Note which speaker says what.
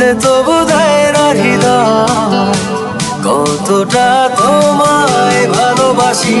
Speaker 1: বুঝতে তো বোধহয় হৃদয় কতটা তোমায় ভালোবাসি।